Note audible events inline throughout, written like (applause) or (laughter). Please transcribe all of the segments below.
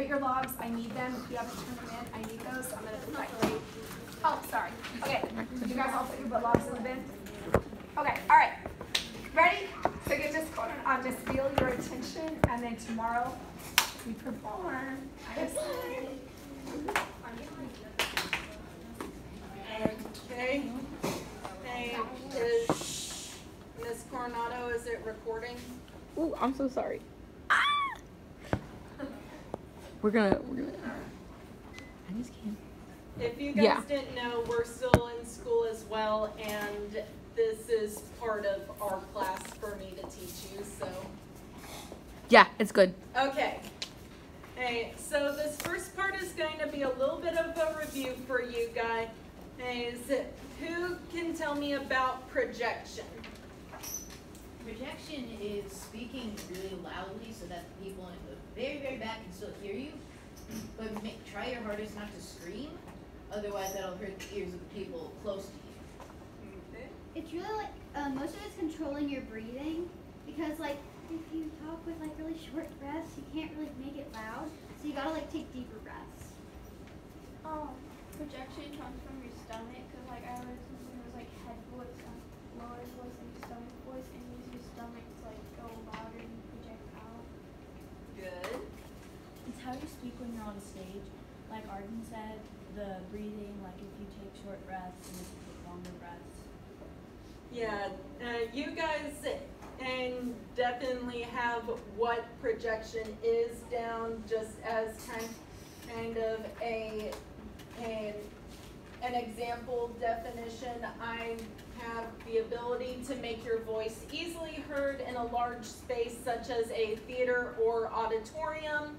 put your logs, I need them. If you haven't turned them in, I need those. So I'm gonna put that grade. Oh, sorry. Okay, did you guys all put your logs in the bin? Okay, all right. Ready? So get this going on, just feel your attention, and then tomorrow we perform. Okay. Hey, is Miss Coronado, is it recording? Ooh, I'm so sorry. We're gonna, we're gonna. I just can't. If you guys Yeah. didn't know, we're still in school as well, and this is part of our class for me to teach you, so. Yeah, it's good. Okay. Hey, so this first part is going to be a little bit of a review for you guys. Hey, is it, who can tell me about projection? Projection is speaking really loudly so that the people in the very, very back can still hear you. But make, try your hardest not to scream, otherwise that'll hurt the ears of the people close to you. It's really like uh, most of it's controlling your breathing because like if you talk with like really short breaths, you can't really make it loud. So you gotta like take deeper breaths. Um, projection comes from your stomach, cause like I heard something was like head voice, um, lower voice, and stomach voice, and use your stomach to like go louder and project out. Good. It's how you speak when you're on stage. Like Arden said, the breathing, like if you take short breaths and if you take longer breaths. Yeah, uh, you guys and definitely have what projection is down just as kind kind of a an, an example definition. I have the ability to make your voice easily heard in a large space such as a theater or auditorium.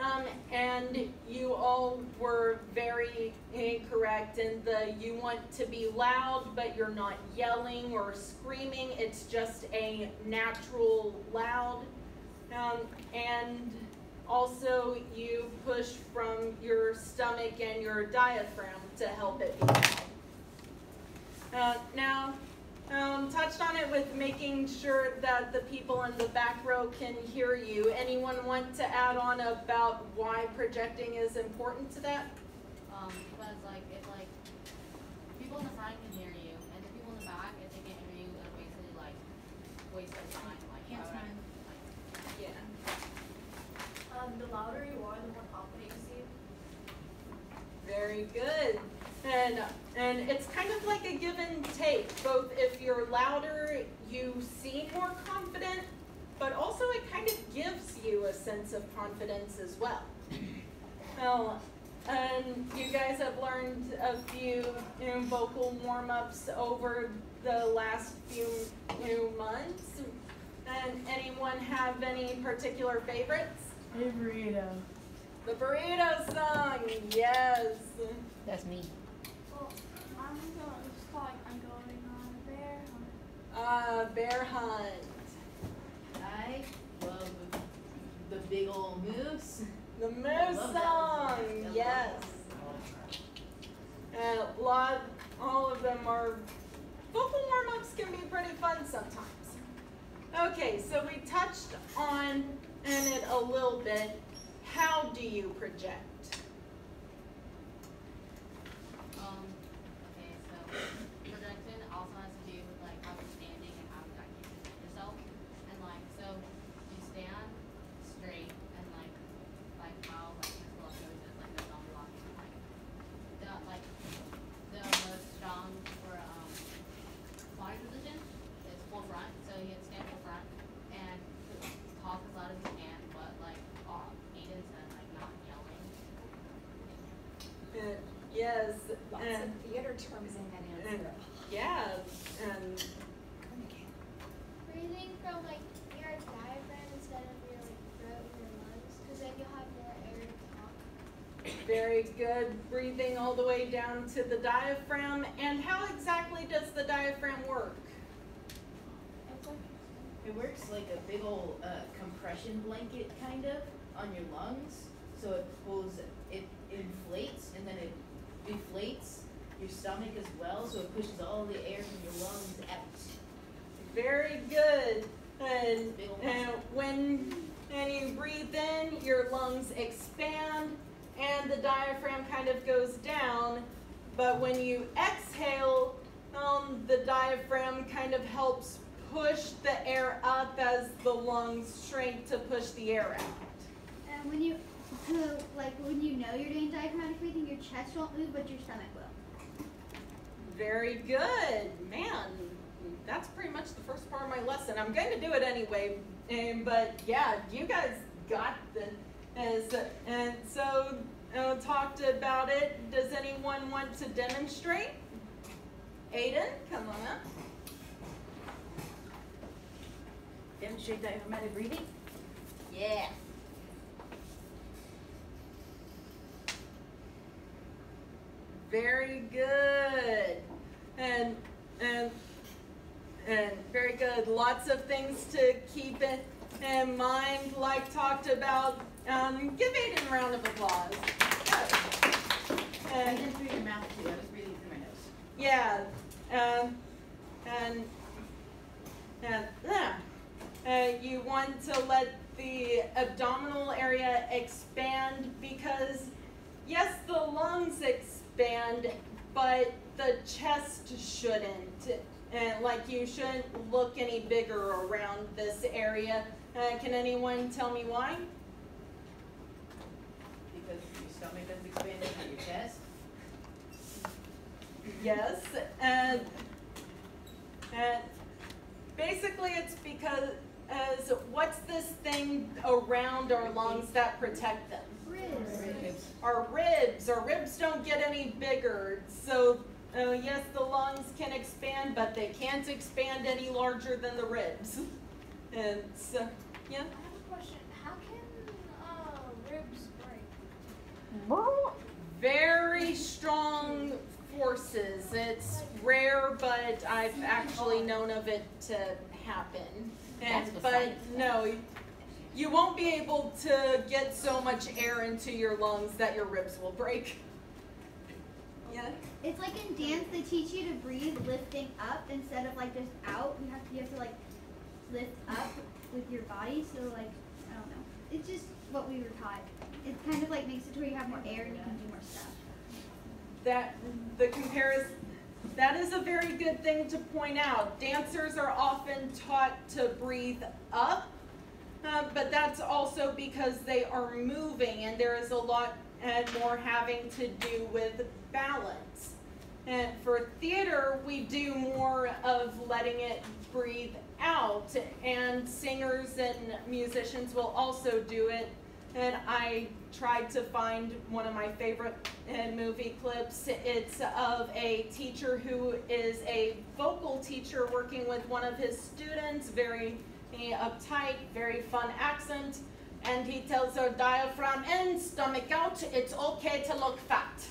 Um, and you all were very incorrect in the you want to be loud, but you're not yelling or screaming. It's just a natural loud. Um, and also, you push from your stomach and your diaphragm to help it be loud. Uh, now, um, touched on it with making sure that the people in the back row can hear you. Anyone want to add on about why projecting is important to that? Um, because like if like people in the front can hear you, and the people in the back, if they can't hear you, it'll basically like waste their time. Like, Can't why would like, Yeah. Um, the louder you are, the more confident you seem. Very good. And and it's kind of like a give and take. Both if you're louder, you seem more confident, but also it kind of gives you a sense of confidence as well. Well, and you guys have learned a few you know, vocal warm-ups over the last few you know, months. And anyone have any particular favorites? Hey burrito. The burrito song, yes. That's me. Well, I'm gonna just call like I'm going on a bear Uh, bear hunt. I love the big old moose. The moose song, one. I love yes. And a lot, all of them are, vocal warm-ups can be pretty fun sometimes. Okay, so we touched on in it a little bit. How do you project? Um, okay, so projection also has to do with like how you're standing and how you got yourself. And like, so you stand straight and like, like how like Miss Love goes is like a zombie walk. Like, the, like, the most strong for, um, flying position is full front, so you can stand full front and talk as loud as you can, but like, uh, Aiden said, like not yelling. Uh, yes, Lots and, of theater terms in that and, answer. yeah, and Breathing from like your diaphragm instead of your like throat and your lungs, because then you'll have more air to talk. Very good. Breathing all the way down to the diaphragm. And how exactly does the diaphragm work? It works like a big old uh, compression blanket, kind of, on your lungs. So it pulls, it inflates, and then it deflates your stomach as well. So it pushes all the air from your lungs out. Very good. And, and when and you breathe in, your lungs expand, and the diaphragm kind of goes down. But when you exhale, um, the diaphragm kind of helps push the air up as the lungs shrink to push the air out. And when you, so, like when you know you're doing diaphragmatic breathing, your chest won't move, but your stomach will. Very good, man. That's pretty much the first part of my lesson. I'm going to do it anyway, um, but yeah, you guys got the. As, and so uh, talked about it. Does anyone want to demonstrate? Aiden, come on up. Demonstrate diaphragmatic breathing. Yeah. Very good. And and and very good. Lots of things to keep in, in mind, like talked about. Um, give Aiden a round of applause. And And through your mouth too, I was breathing through my nose. yeah, um, and and yeah, uh, you want to let the abdominal area expand because yes, the lungs expand, but the chest shouldn't. And like you shouldn't look any bigger around this area. Uh, can anyone tell me why? Because your stomach doesn't expand into your chest. Yes, and and basically it's because as what's this thing around our lungs that protect them? Ribs. Our ribs. Our ribs don't get any bigger. So uh, yes, the lungs can expand, but they can't expand any larger than the ribs. And so, yeah. I have a question. How can uh, ribs break? Very strong forces. It's rare, but I've actually known of it to happen. And, but no, you won't be able to get so much air into your lungs that your ribs will break. Yeah. It's like in dance, they teach you to breathe lifting up instead of like just out. You have to, you have to like lift up with your body. So like, I don't know. It's just what we were taught. It kind of like makes it to where you have more air and you can do more stuff. That the comparison that is a very good thing to point out. Dancers are often taught to breathe up uh, but that's also because they are moving and there is a lot and more having to do with balance. And for theater we do more of letting it breathe out and singers and musicians will also do it. And I tried to find one of my favorite uh, movie clips. It's of a teacher who is a vocal teacher working with one of his students, very uptight, very fun accent, and he tells her diaphragm in, stomach out, it's okay to look fat.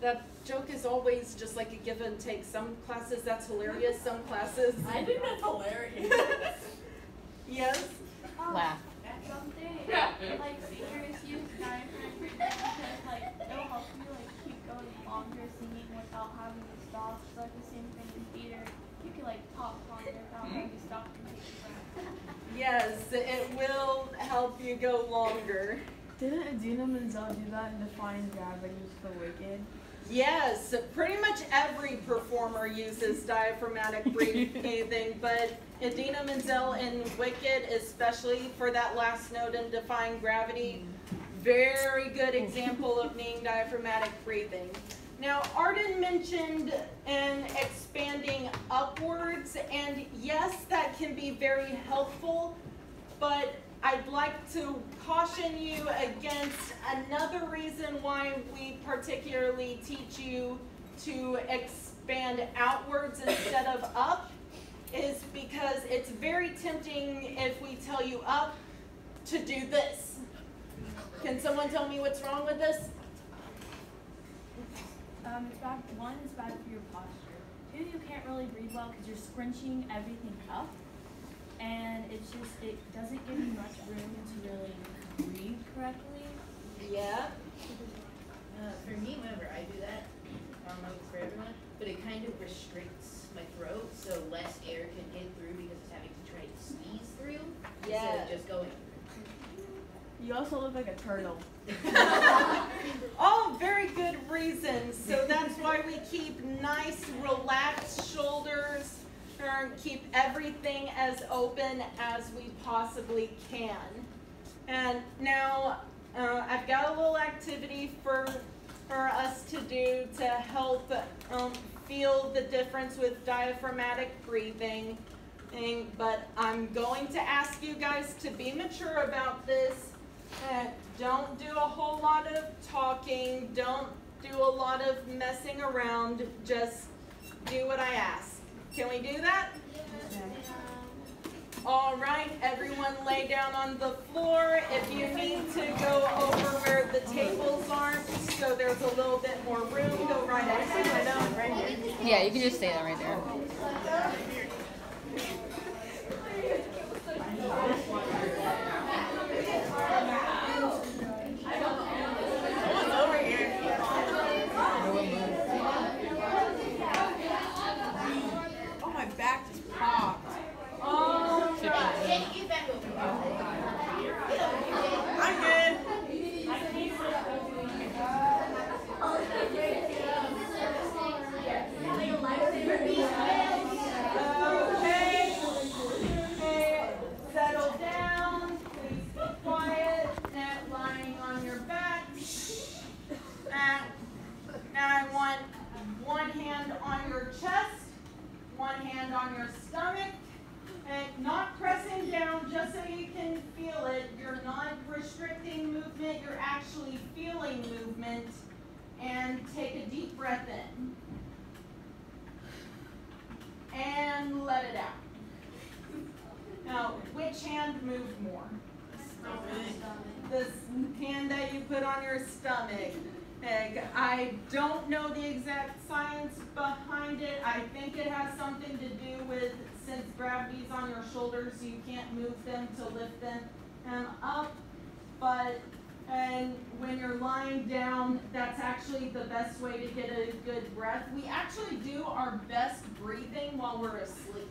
That joke is always just like a give and take. Some classes that's hilarious, some classes. I think that's hilarious. (laughs) Yes? Um, Laugh. Someday, like singers use diaphragm breathing because like it'll help you like keep going longer singing without having to stop. So like the same thing in theater, you can like talk longer without having to stop and take a. Yes, it will help you go longer. Didn't Idina Menzel do that in Defying Gravity for Wicked? Yes, pretty much every performer uses diaphragmatic breathing, (laughs) but Idina Menzel in Wicked, especially for that last note in Defying Gravity, mm. Very good (laughs) example of needing diaphragmatic breathing. Now, Arden mentioned an expanding upwards, and yes, that can be very helpful, but I'd like to caution you against another reason why we particularly teach you to expand outwards instead of up is because it's very tempting if we tell you up to do this. Can someone tell me what's wrong with this? Um, it's bad. One is bad for your posture. Two, you can't really breathe well because you're scrunching everything up, and it's just it doesn't give you much room to really breathe correctly. Yeah. Uh, for me, whenever I do that, I don't know if it's for everyone, but it kind of restricts my throat so less air can get through because it's having to try to squeeze through. instead of just going. You also look like a turtle. (laughs) All very good reasons. So that's why we keep nice, relaxed shoulders and keep everything as open as we possibly can. And now uh, I've got a little activity for for us to do to help um, feel the difference with diaphragmatic breathing. But I'm going to ask you guys to be mature about this. Uh, don't do a whole lot of talking. Don't do a lot of messing around. Just do what I ask. Can we do that? All right, everyone lay down on the floor. If you need to go over where the tables aren't, so there's a little bit more room, go right ahead. Yeah, you can just stay there right there. (laughs) Oh, my back just popped. All right. Get back over here. I'm good. Okay. Okay. Settle down. Please be quiet. And lying on your back. And now I want one hand on your back. And now I want one hand on your chest, one hand on your stomach, and not just so you can feel it. You're not restricting movement, you're actually feeling movement. And take a deep breath in and let it out. Now, which hand moved more? This hand that you put on your stomach. I don't know the exact science behind it. I think it has something to do with since gravity's on your shoulders, you can't move them to lift them up. But and when you're lying down, that's actually the best way to get a good breath. We actually do our best breathing while we're asleep.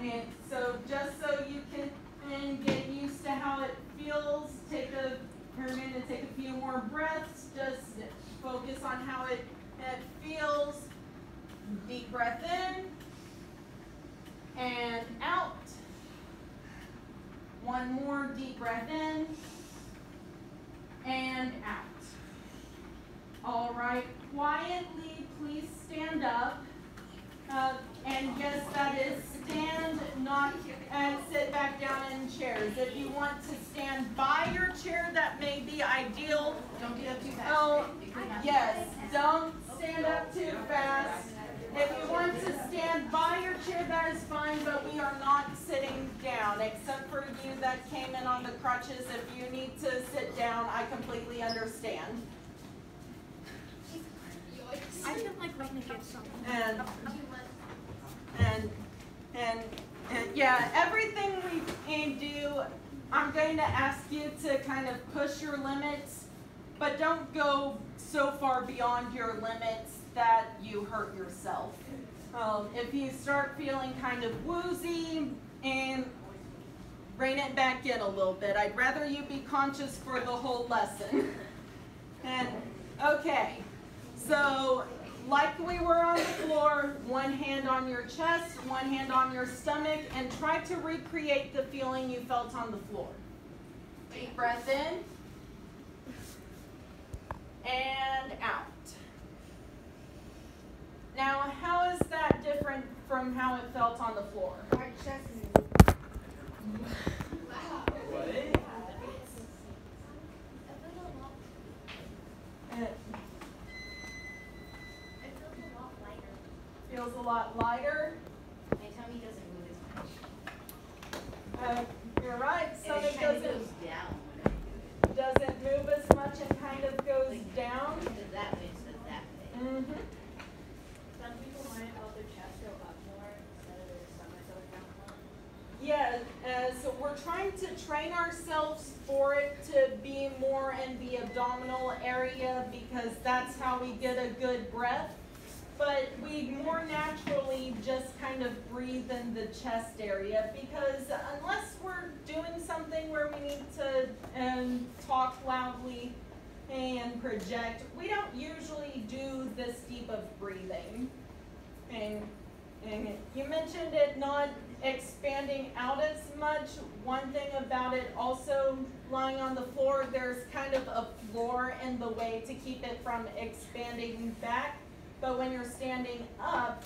And so just so you can and get used to how it feels, take a for a minute, take a few more breaths, just focus on how it, it feels. Deep breath in and out. One more deep breath in and out. All right, quietly, please stand up. Uh, and yes, that is stand, not, and sit back down in chairs. If you want to stand by your chair, that may be ideal. Don't get up too fast. Oh, yes, don't stand up too fast. If you want to stand by your chair, that is fine, but we are not sitting down, except for you that came in on the crutches. If you need to sit down, I completely understand. I feel like we're gonna get something. And, and, and, and, yeah, everything we can do, I'm going to ask you to kind of push your limits, but don't go so far beyond your limits that you hurt yourself. Um, if you start feeling kind of woozy and rein it back in a little bit, I'd rather you be conscious for the whole lesson. (laughs) And, okay, so like we were on the floor, one hand on your chest, one hand on your stomach, and try to recreate the feeling you felt on the floor. Deep breath in and out. Now, how is that different from how it felt on the floor? My chest is It it feels a lot lighter. feels a lot lighter. My tummy doesn't move as much. Uh, you're right, And stomach it kind of doesn't, goes down when I do doesn't move as much and kind of goes down. it. Does that way instead of that way. Mm-hmm. Some people might felt their chest go up more instead of their stomach go down more. Yeah, uh, so we're trying to train ourselves for it to be more in the abdominal area because that's how we get a good breath. but we more naturally just kind of breathe in the chest area because unless we're doing something where we need to um, talk loudly and project, we don't usually do this deep of breathing. And, and you mentioned it not expanding out as much. One thing about it also lying on the floor, there's kind of a floor in the way to keep it from expanding back. But when you're standing up,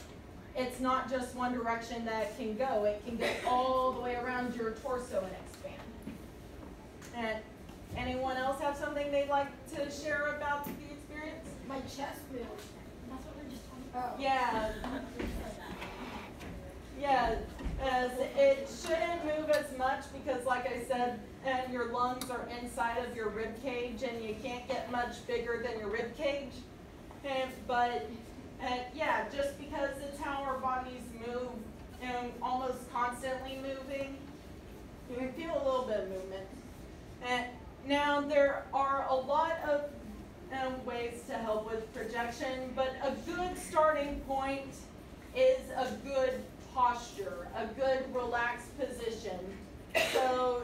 it's not just one direction that it can go. It can go all the way around your torso and expand. And anyone else have something they'd like to share about the experience? My chest moves. That's what we're just talking about. Yeah. (laughs) Yeah, as it shouldn't move as much because like I said, and your lungs are inside of your rib cage and you can't get much bigger than your rib cage. And, but and yeah, just because it's how our bodies move and almost constantly moving, you can feel a little bit of movement. And now there are a lot of um, ways to help with projection, but a good starting point is a good posture, a good relaxed position. So,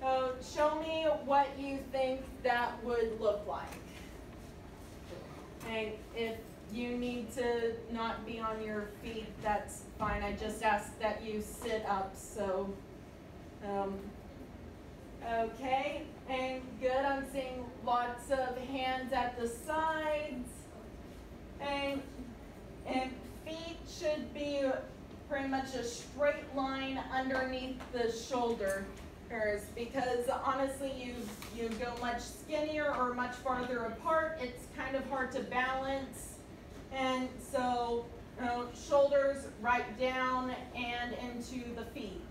so show me what you think that would look like. And if you need to not be on your feet, that's fine. I just ask that you sit up. So, um, okay, and good. I'm seeing lots of hands at the sides, and and feet should be pretty much a straight line underneath the shoulder because honestly you you go much skinnier or much farther apart it's kind of hard to balance. And so uh, shoulders right down and into the feet.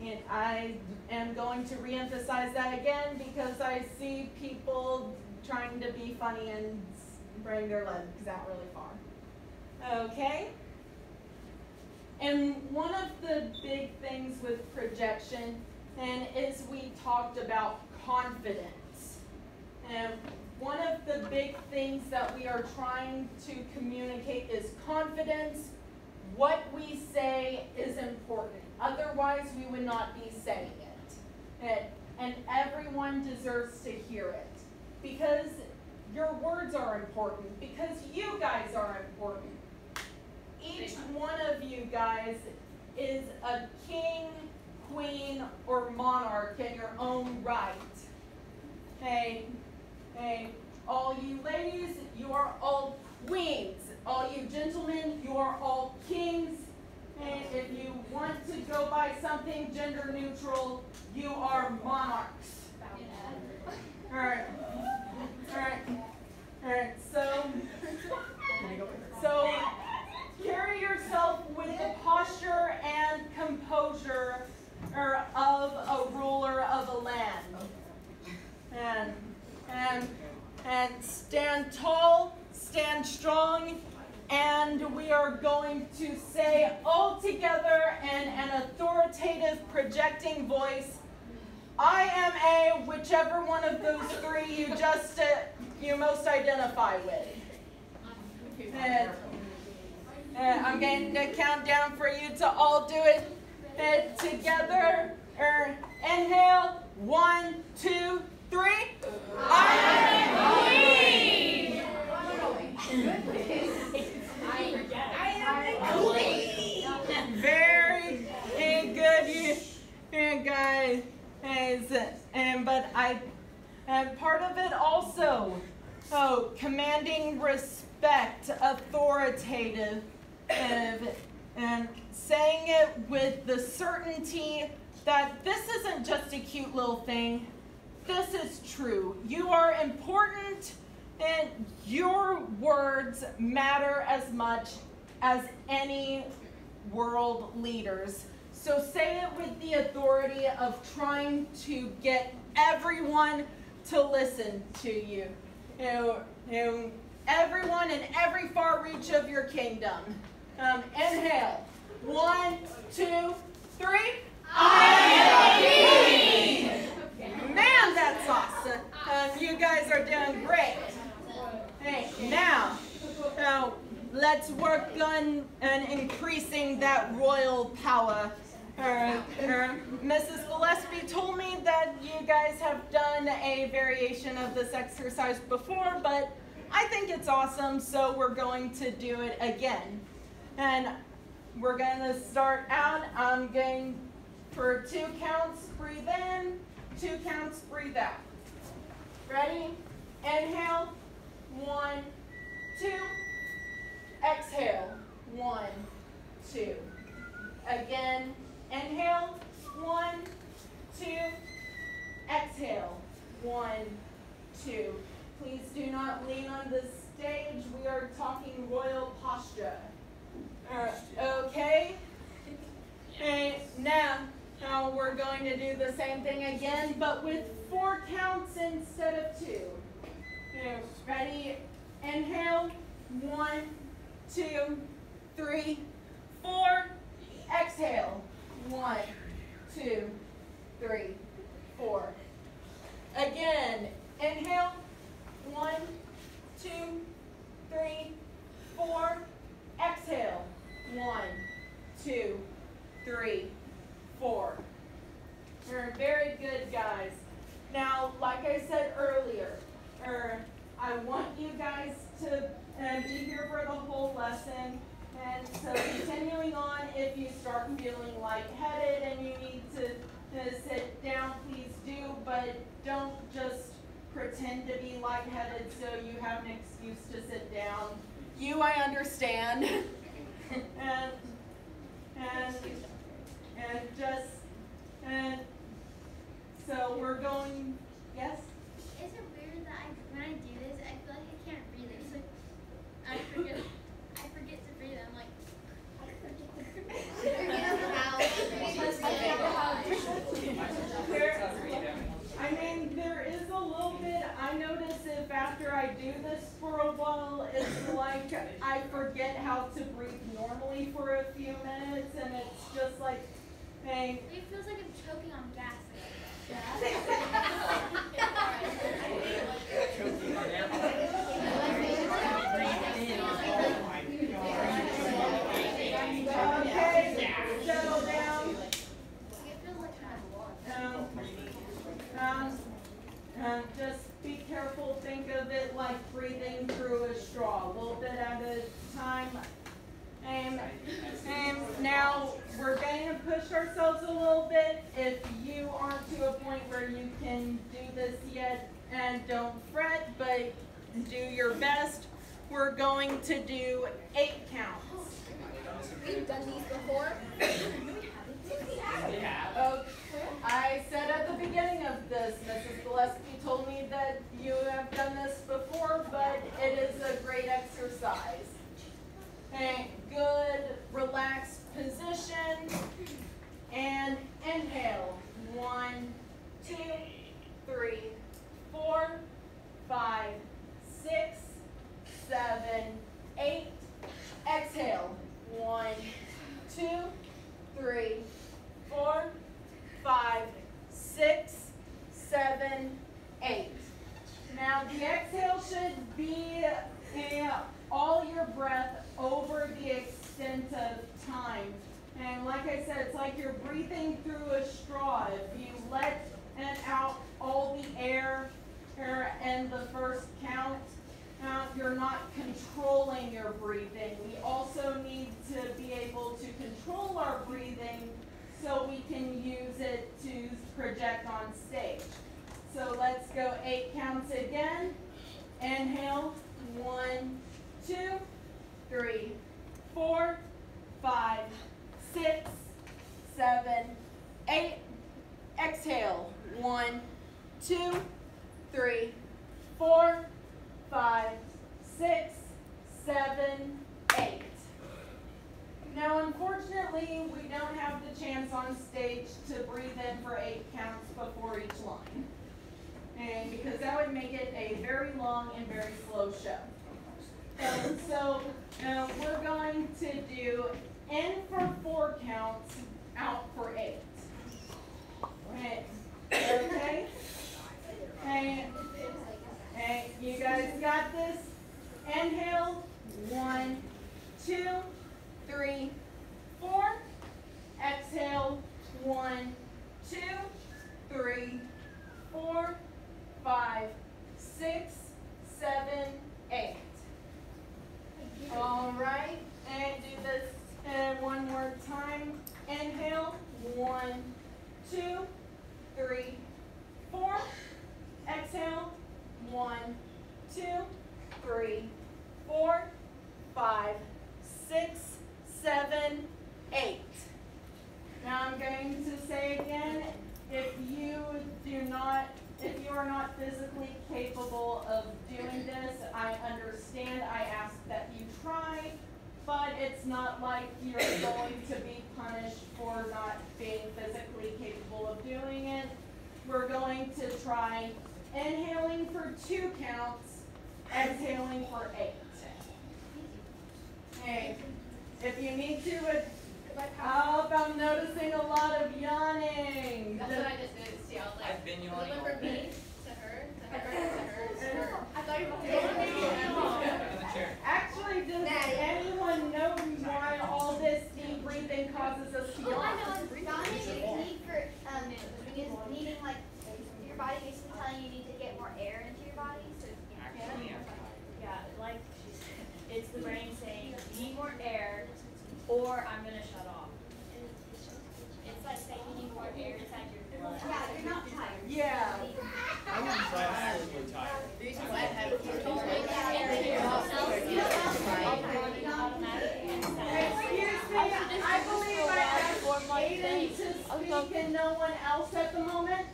And I am going to reemphasize that again because I see people trying to be funny and bring their legs out really far. Okay and one of the big things with projection and is we talked about confidence. And one of the big things that we are trying to communicate is confidence. What we say is important. Otherwise, we would not be saying it. And, and everyone deserves to hear it. Because your words are important. Because you guys are important each one of you guys is a king, queen, or monarch in your own right. Hey, hey, all you ladies, you are all queens. All you gentlemen, you are all kings. And if you want to go by something gender neutral, you are monarchs. All right. All right. All right. So, so carry yourself with the posture and composure of a ruler of a land. And, and, and stand tall, stand strong, and we are going to say all together in an authoritative projecting voice, I am a whichever one of those three you just uh, you most identify with. And, uh, I'm going to count down for you to all do it uh, together. Er, inhale. One, two, three. I am queen. Very good, you guys. And but I, and part of it also, oh, commanding respect, authoritative and, saying it with the certainty that this isn't just a cute little thing. This is true. You are important and your words matter as much as any world leaders. So say it with the authority of trying to get everyone to listen to you. You know, you know everyone in every far reach of your kingdom. Um, inhale. One, two, three. I Man, that's awesome. Um, you guys are doing great. Now, now let's work on and increasing that royal power. Uh, uh, Mrs. Gillespey told me that you guys have done a variation of this exercise before, but I think it's awesome, so we're going to do it again. And we're going to start out. I'm going for two counts, breathe in, two counts, breathe out. Ready? Inhale. One, two. Exhale. One, two. Again. Inhale. One, two. Exhale. One, two. Please do not lean on the stage. We are talking royal posture. Uh, okay? And now, now we're going to do the same thing again, but with four counts instead of two. Ready? Inhale. One, two, three, four. Exhale. One, two, three, four. Again. Inhale. One, two, three, four. Exhale. One, two, three, four. You're very good, guys. Now, like I said earlier, er, I want you guys to be here for the whole lesson. And so continuing on, if you start feeling lightheaded and you need to, to sit down, please do, but don't just pretend to be lightheaded so you have an excuse to sit down. You, I understand. (laughs) and, and, and just, and so we're going, yes? Is it weird that I, when I do this, I feel like I can't breathe? It's like I forget, I forget to breathe. I'm like, (laughs) There, I mean, there is a little bit, I notice if after I do this for a while, it's like I forget how to breathe normally for a few minutes, and it's just like, hey, it feels like I'm choking on gas. (laughs) okay, settle down. It feels like that. Um, um, um, just be careful, think of it like breathing through a straw, a little bit at a time. And, and now we're going to push ourselves a little bit. If you aren't to a point where you can do this yet, and don't fret, but do your best. We're going to do eight counts. We've done these before. Oh, I said at the beginning of this, Mrs. Gillespey told me that you have done this before, but it is a great exercise. Okay, good, relaxed position. And inhale. One, two, three, four, five, six, seven, eight. Exhale. One, two, three, four, five, six, seven, eight. Now the exhale should be uh, all your breath over the extent of time. And like I said, it's like you're breathing through a straw. If you let and out all the air in the first count, uh, you're not controlling your breathing. We also need to be able to control our breathing so we can use it to project on stage. So let's go eight counts again. Inhale, one, two, three, four, five, six, seven, eight. Exhale, one, two, three, four, five, six, seven, eight. Now, unfortunately, we don't have the chance on stage to breathe in for eight counts before each line. And because that would make it a very long and very slow show. Um, so, uh, we're going to do in for four counts, out for eight. Right. Okay? Hey, hey, you guys got this? Inhale, one, are not physically capable of doing this, I understand, I ask that you try, but it's not like you're going to be punished for not being physically capable of doing it. We're going to try inhaling for two counts, exhaling for eight. Hey, if you need to, uh, help, I'm noticing a lot of yawning. That's what I just did. See, I was like, I've been yawning all remember me day. to her, to her, to her, to her. (laughs) I thought you were about to In the chair. Actually, does anyone know why all this deep breathing causes us to Oh, I yawn? know. Yawning is need for um is needing like your body basically telling you you need to get more air into your body. So Actually, I'm tired. Yeah, like she said, it's the brain saying, need more air, or I'm gonna shut off. It's like saying you need more air inside your blood. yeah, you're not tired. Yeah. I wouldn't say I'm tired. The reason why I have kids is like, Yeah, they're also like, you know, right? Excuse me, I believe I asked Aiden to speak and no one else at the moment.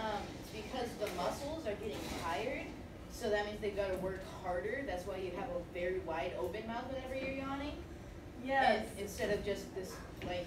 Um, it's because the muscles are getting tired, so that means they've got to work harder. That's why you have a very wide open mouth whenever you're yawning. Yes. And instead of just this, like,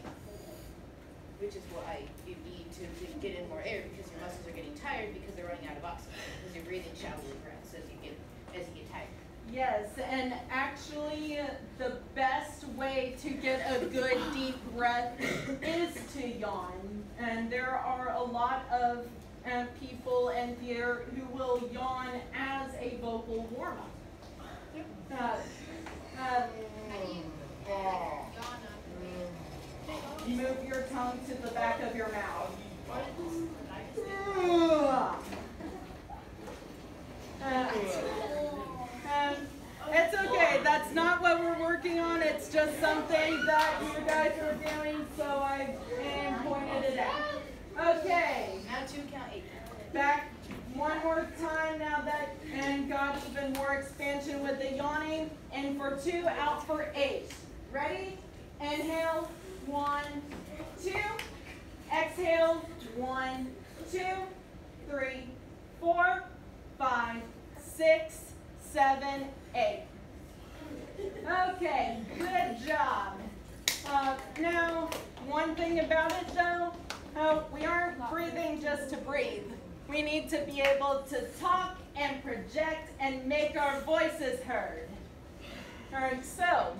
which is why you need to, get in more air because your muscles are getting tired because they're running out of oxygen because you're breathing shallower breaths as you get as you get tired. Yes, and actually, the best way to get a good deep breath is to yawn. And there are a lot of uh, people in here who will yawn as a vocal warm up. Uh, uh, move your tongue to the back of your mouth. Uh, it's okay. That's not what we're working on. It's just something that you guys are doing, so I pointed it out. Okay, Now two count eight. back one more time now that, and got even more expansion with the yawning. And for two, out for eight. Ready? Inhale, one, two. Exhale, one, two, three, four, five, six, seven, eight. Okay, good job. Uh, now, one thing about it though, uh, we aren't breathing just to breathe. We need to be able to talk and project and make our voices heard. Alright, so,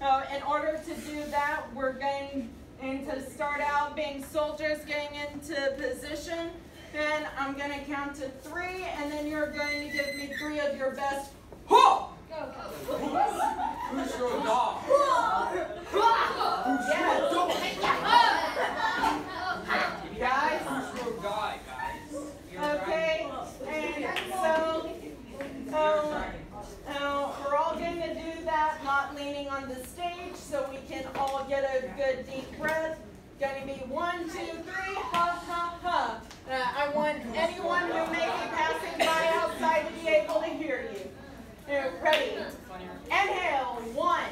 uh, in order to do that, we're going to start out being soldiers, getting into position. And I'm going to count to three, and then you're going to give me three of your best. Ho! Who's your dog? Yes. Guys, Who's your guy, guys? You're Okay, and so, um, uh, we're all going to do that, not leaning on the stage, so we can all get a good deep breath. To be one, two, three, ha, ha, ha. Uh, I want anyone who may be passing by outside to be able to hear you. Ready? Inhale, one,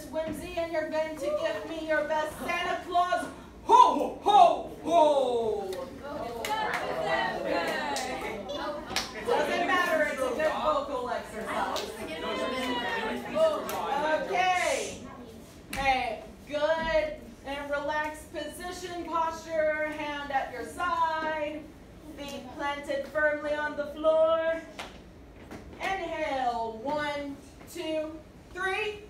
Miss Whimsy, and you're going to give me your best Santa Claus. Ho, ho, ho! Doesn't matter, it's vocal exercise. Okay. Hey, good and relaxed position, posture, hand at your side, feet planted firmly on the floor. Inhale, one, two, three.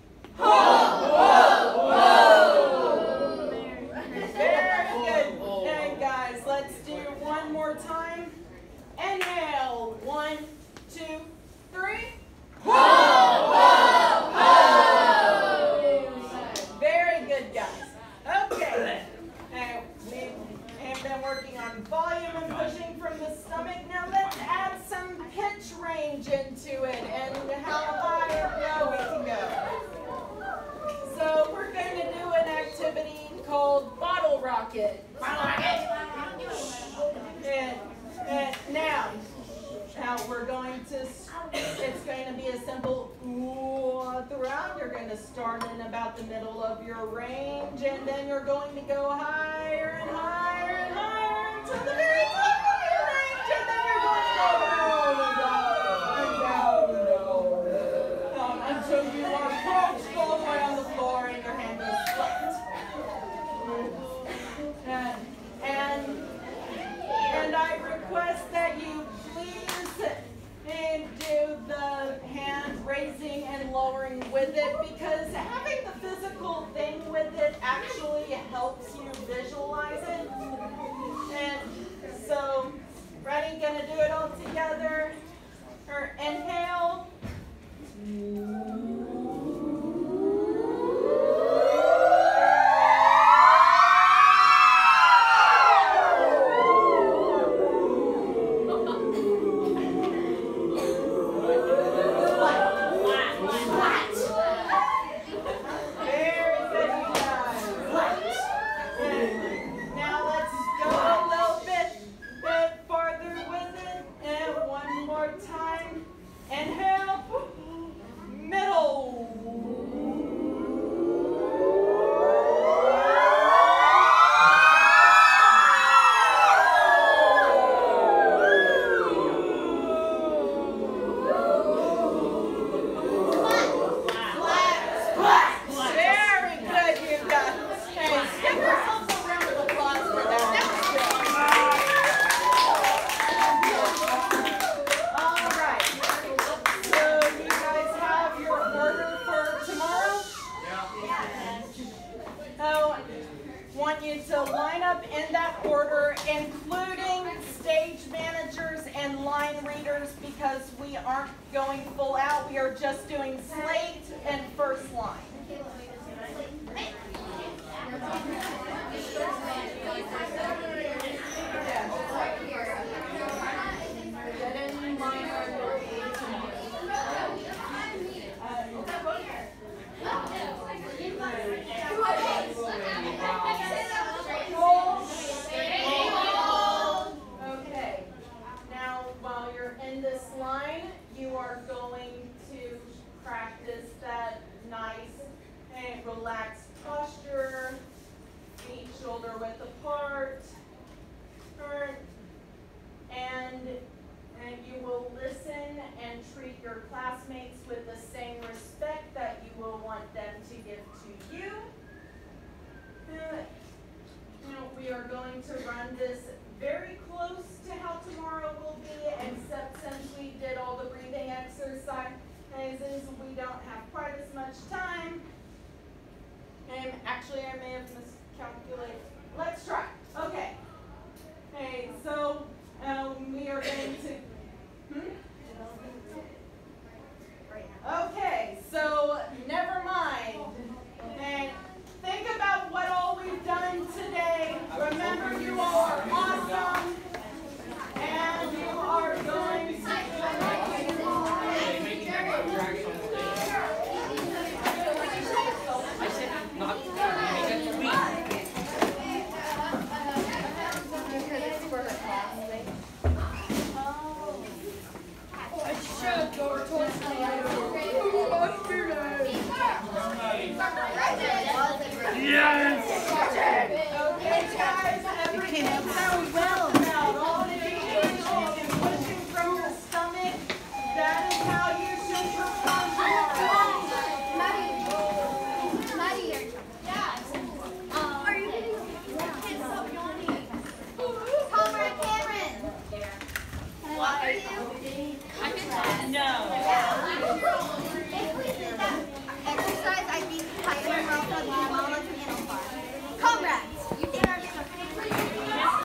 Very good. Okay, guys, let's do one more time. Inhale, one, two, three. Very good, guys. Okay. Now, we have been working on volume and pushing from the stomach. Now let's add some pitch range into it and how high we can go. So we're going to do an activity called Bottle Rocket. Bottle Rocket? And, and now, now we're going to, it's going to be a simple ooh throughout. You're going to start in about the middle of your range, and then you're going to go higher and higher and higher to the middle. do the hand raising and lowering with it because having the physical thing with it actually helps you visualize it. And so, ready, gonna do it all together. Her inhale.